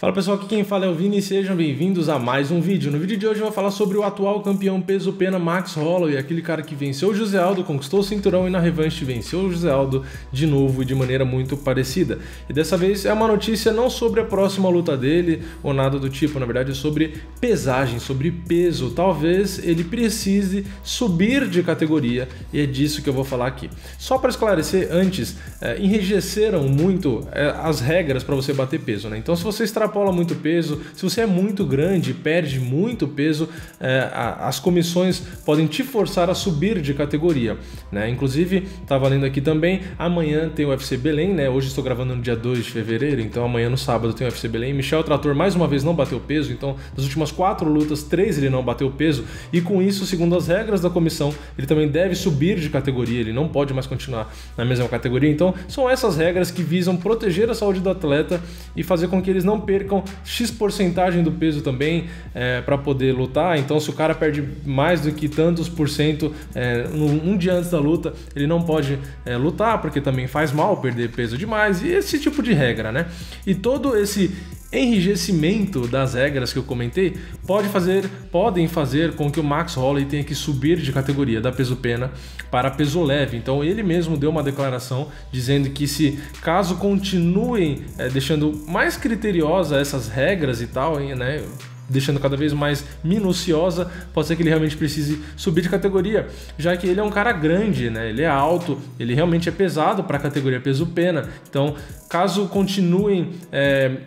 Fala pessoal, aqui quem fala é o Vini e sejam bem-vindos a mais um vídeo. No vídeo de hoje eu vou falar sobre o atual campeão peso pena Max Holloway, aquele cara que venceu o José Aldo, conquistou o cinturão e na revanche venceu o José Aldo de novo e de maneira muito parecida. E dessa vez é uma notícia não sobre a próxima luta dele ou nada do tipo, na verdade é sobre pesagem, sobre peso. Talvez ele precise subir de categoria e é disso que eu vou falar aqui. Só para esclarecer antes, é, enrijeceram muito é, as regras para você bater peso, né? Então se você extrapola extrapola muito peso, se você é muito grande, perde muito peso, é, as comissões podem te forçar a subir de categoria. Né? Inclusive, estava lendo aqui também, amanhã tem o UFC Belém, né? Hoje estou gravando no dia 2 de fevereiro, então amanhã no sábado tem o UFC Belém. Michel Trator mais uma vez não bateu peso, então das últimas quatro lutas, três ele não bateu peso, e com isso, segundo as regras da comissão, ele também deve subir de categoria, ele não pode mais continuar na mesma categoria. Então, são essas regras que visam proteger a saúde do atleta e fazer com que eles não percam percam X porcentagem do peso também é, para poder lutar. Então, se o cara perde mais do que tantos por cento é, um dia antes da luta, ele não pode é, lutar, porque também faz mal perder peso demais, e esse tipo de regra, né? E todo esse enrijecimento das regras que eu comentei pode fazer, podem fazer com que o Max Holloway tenha que subir de categoria da peso pena para peso leve. Então ele mesmo deu uma declaração dizendo que se caso continuem é, deixando mais criteriosa essas regras e tal, né, deixando cada vez mais minuciosa, pode ser que ele realmente precise subir de categoria, já que ele é um cara grande, né? Ele é alto, ele realmente é pesado para a categoria peso-pena. Então, caso continuem é,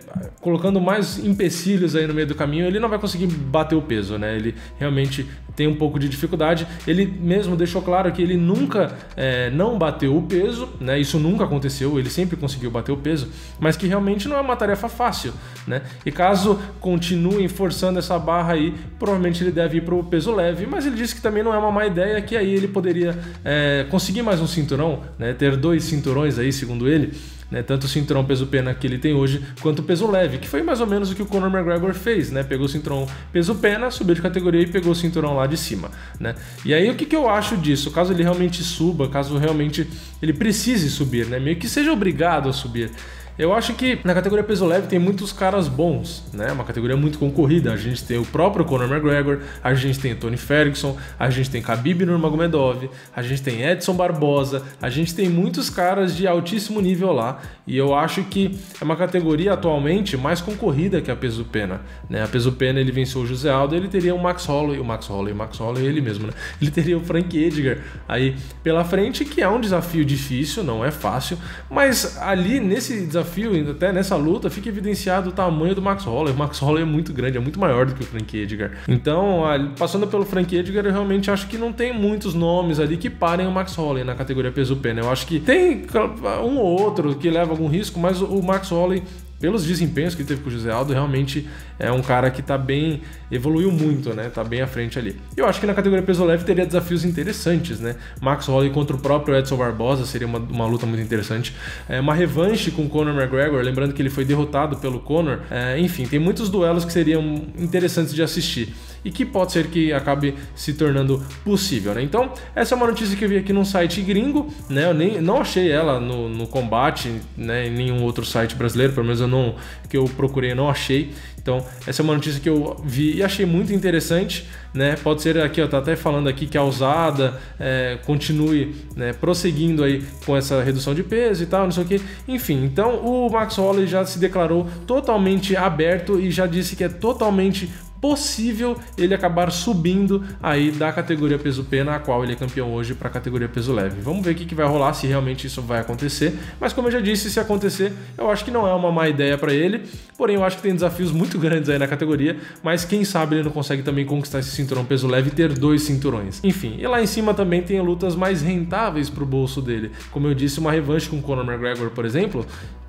colocando mais empecilhos aí no meio do caminho, ele não vai conseguir bater o peso, né? Ele realmente tem um pouco de dificuldade. Ele mesmo deixou claro que ele nunca é, não bateu o peso, né? Isso nunca aconteceu, ele sempre conseguiu bater o peso, mas que realmente não é uma tarefa fácil, né? E caso continuem forçando essa barra aí, provavelmente ele deve ir para o peso leve, mas ele disse que também não é uma má ideia, que aí ele poderia é, conseguir mais um cinturão, né? Ter dois cinturões aí, segundo ele né? Tanto o cinturão peso-pena que ele tem hoje, quanto o peso leve, que foi mais ou menos o que o Conor McGregor fez, né? Pegou o cinturão peso-pena, subiu de categoria e pegou o cinturão lá de cima, né? E aí o que, que eu acho disso? Caso ele realmente suba, caso realmente ele precise subir, né? Meio que seja obrigado a subir. Eu acho que na categoria peso leve tem muitos caras bons, né? Uma categoria muito concorrida. A gente tem o próprio Conor McGregor, a gente tem Tony Ferguson, a gente tem Khabib Nurmagomedov, a gente tem Edson Barbosa, a gente tem muitos caras de altíssimo nível lá. E eu acho que é uma categoria atualmente mais concorrida que a peso pena, né? A peso pena ele venceu o José Aldo, ele teria o Max Holloway, o Max Holloway, o Max Holloway ele mesmo, né? Ele teria o Frank Edgar aí pela frente, que é um desafio difícil, não é fácil, mas ali nesse desafio desafio, até nessa luta, fica evidenciado o tamanho do Max Holloway. O Max Holloway é muito grande, é muito maior do que o Frank Edgar. Então, passando pelo Frank Edgar, eu realmente acho que não tem muitos nomes ali que parem o Max Holloway na categoria peso-pena. Eu acho que tem um ou outro que leva algum risco, mas o Max Holloway pelos desempenhos que ele teve com o José Aldo, realmente é um cara que tá bem. evoluiu muito, né? Tá bem à frente ali. Eu acho que na categoria peso leve teria desafios interessantes, né? Max Holloway contra o próprio Edson Barbosa seria uma, uma luta muito interessante. É, uma revanche com Conor McGregor, lembrando que ele foi derrotado pelo Conor. É, enfim, tem muitos duelos que seriam interessantes de assistir e que pode ser que acabe se tornando possível, né? Então, essa é uma notícia que eu vi aqui num site gringo, né? Eu nem, não achei ela no, no combate, né? Em nenhum outro site brasileiro, pelo menos eu não que eu procurei, não achei. Então, essa é uma notícia que eu vi e achei muito interessante, né? Pode ser aqui, tá até falando aqui que a usada é, continue né, prosseguindo aí com essa redução de peso e tal, não sei o que. Enfim, então o Max Holloway já se declarou totalmente aberto e já disse que é totalmente possível ele acabar subindo aí da categoria peso pena, a qual ele é campeão hoje, para a categoria peso leve. Vamos ver o que, que vai rolar, se realmente isso vai acontecer. Mas como eu já disse, se acontecer, eu acho que não é uma má ideia para ele. Porém, eu acho que tem desafios muito grandes aí na categoria, mas quem sabe ele não consegue também conquistar esse cinturão peso leve e ter dois cinturões. Enfim, e lá em cima também tem lutas mais rentáveis para o bolso dele. Como eu disse, uma revanche com Conor McGregor, por exemplo,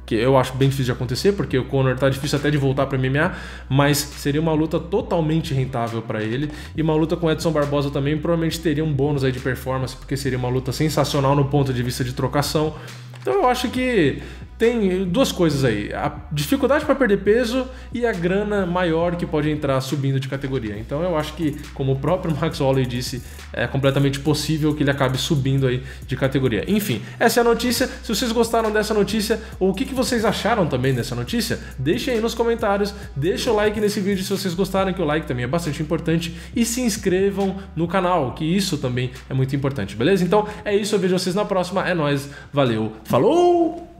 que eu acho bem difícil de acontecer, porque o Conor tá difícil até de voltar para MMA, mas seria uma luta totalmente rentável para ele. E uma luta com Edson Barbosa também provavelmente teria um bônus aí de performance, porque seria uma luta sensacional no ponto de vista de trocação. Então eu acho que tem duas coisas aí: a dificuldade para perder peso e a grana maior que pode entrar subindo de categoria. Então eu acho que, como o próprio Max Holloway disse, é completamente possível que ele acabe subindo aí de categoria. Enfim, essa é a notícia. Se vocês gostaram dessa notícia, ou o que, que vocês acharam também dessa notícia, deixem aí nos comentários, deixa o like nesse vídeo se vocês gostaram, que o like também é bastante importante, e se inscrevam no canal, que isso também é muito importante, beleza? Então é isso, eu vejo vocês na próxima. É nóis, valeu, falou!